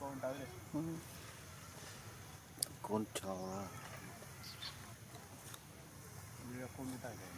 con tới đi con chó. đi ra con đi tới đây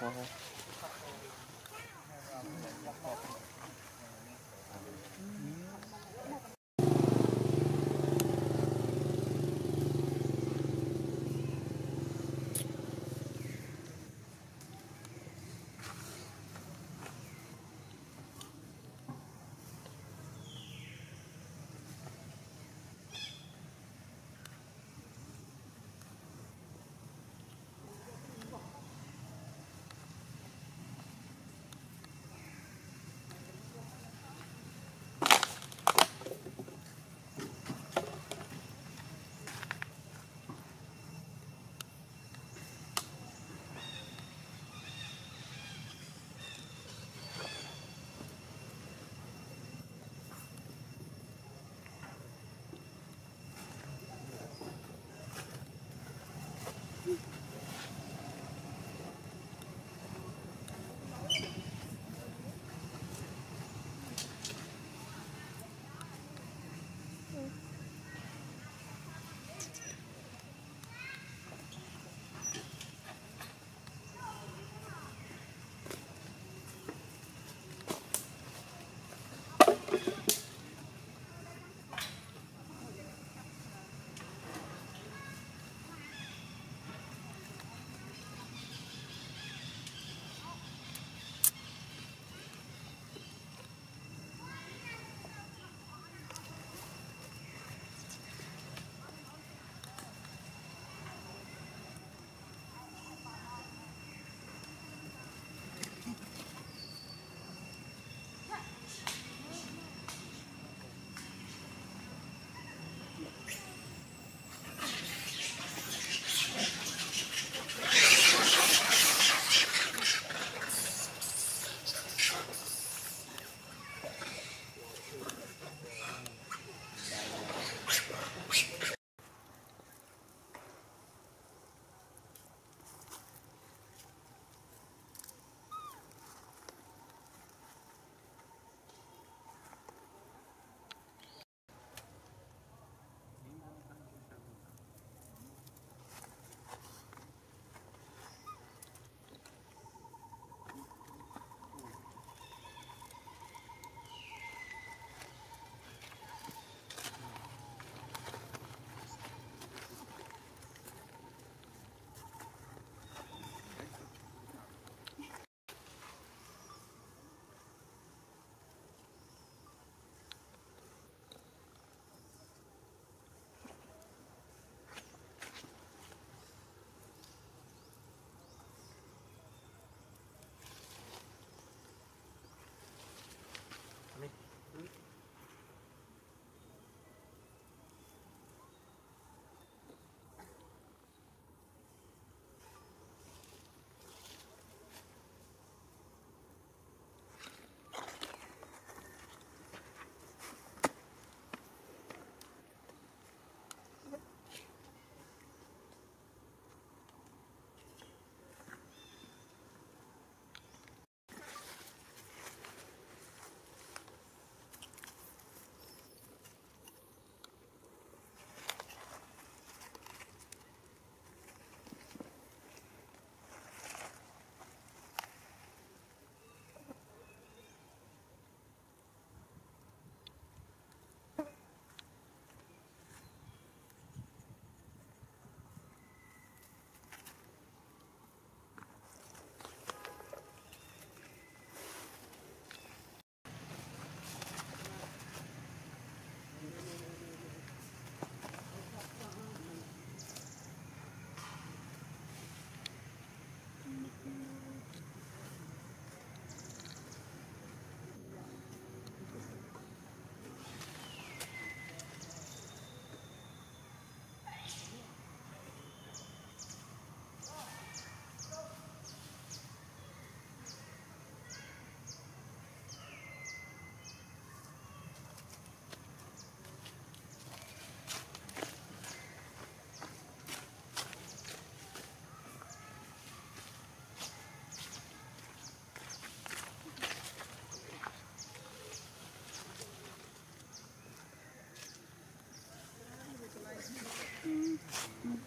Đồng.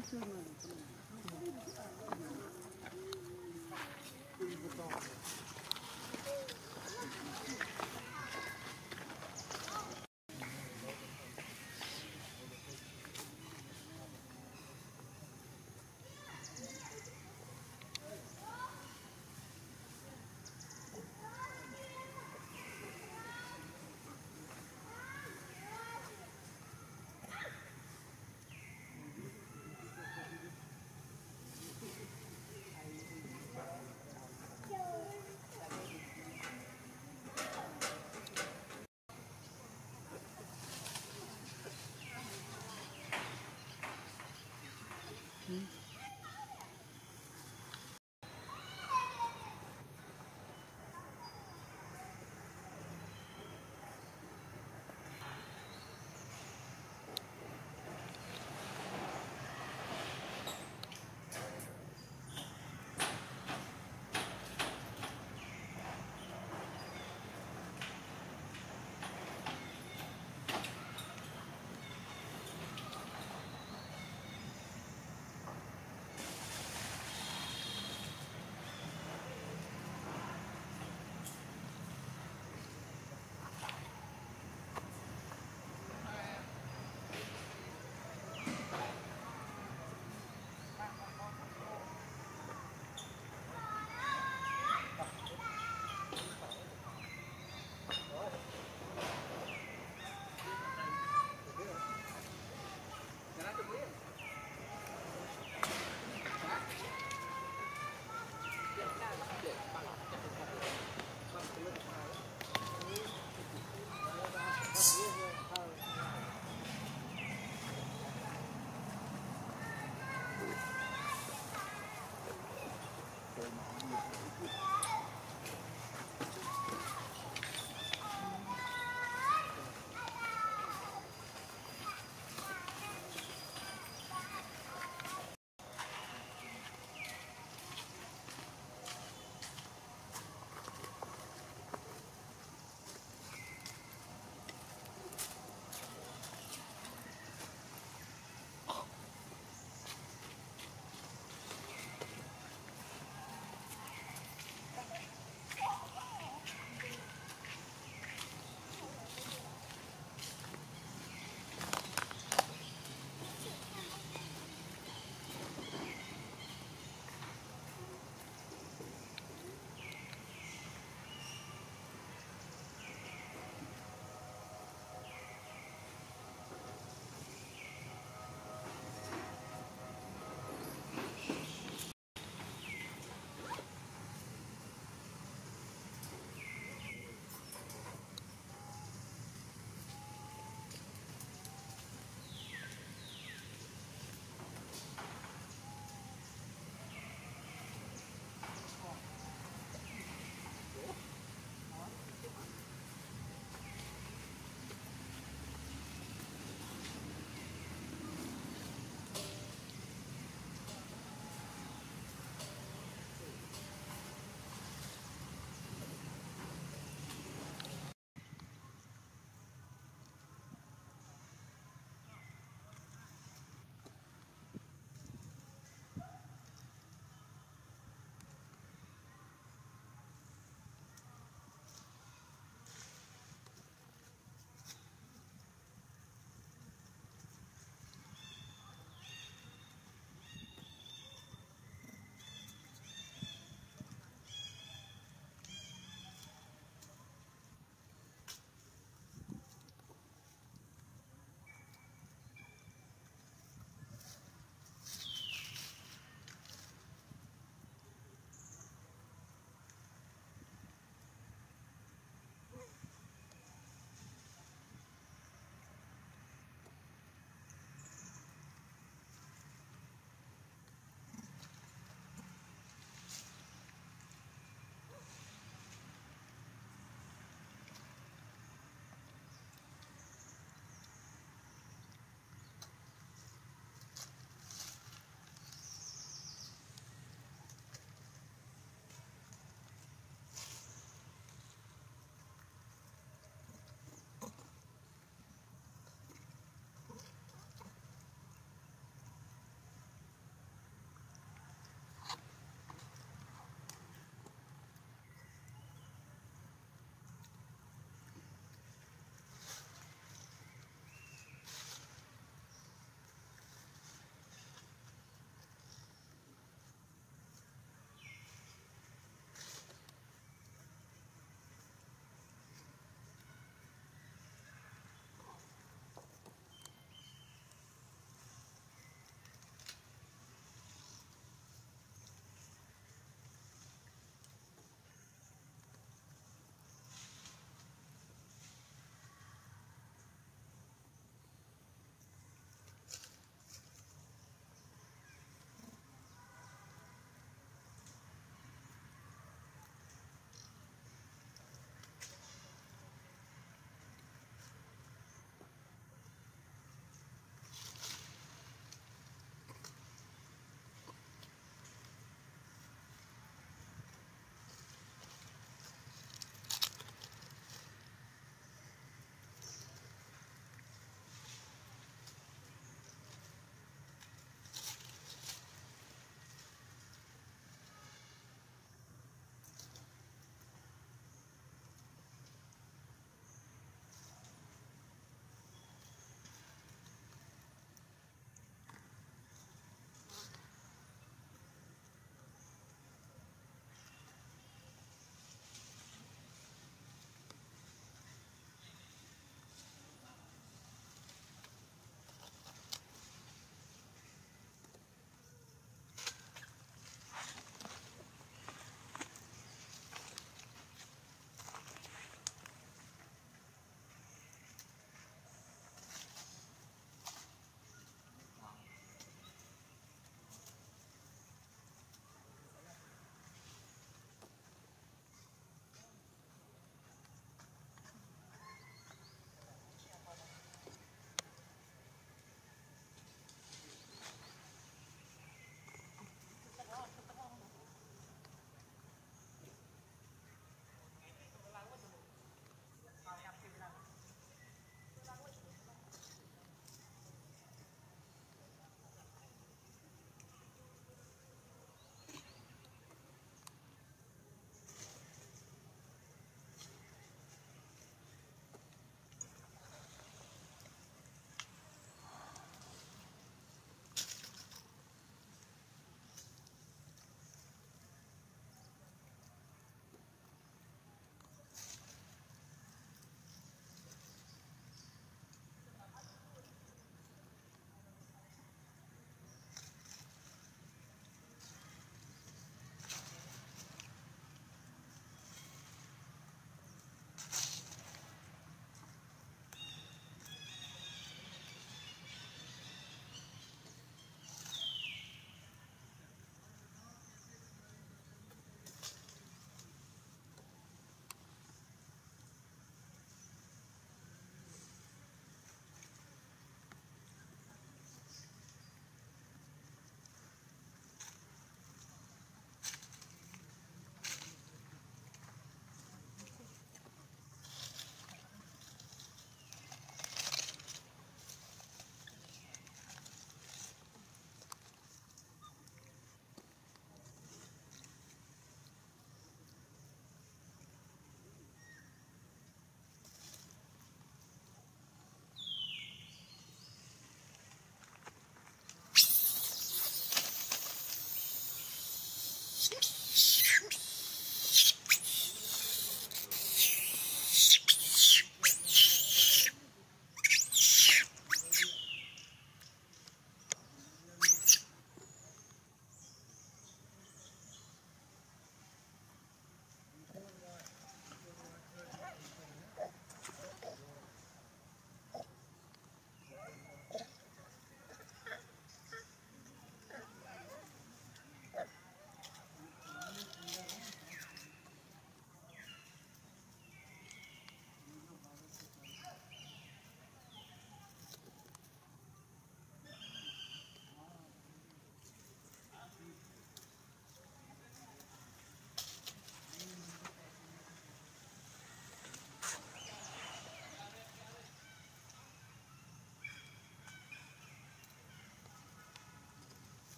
funcionando.